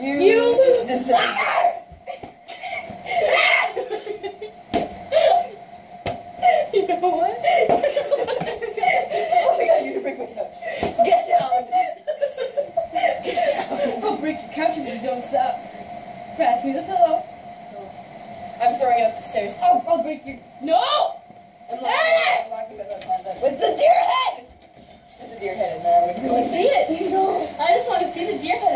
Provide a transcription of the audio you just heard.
You, you deserve it. you know what? oh my god, you didn't break my couch. Get down! Get down! I'll break your couch if you don't stop. Pass me the pillow. I'm throwing it up the stairs. Oh, I'll break your... No! I'm locking, hey! I'm locking it with the deer head! There's a deer head in there. Can would see it. I just want to see the deer head.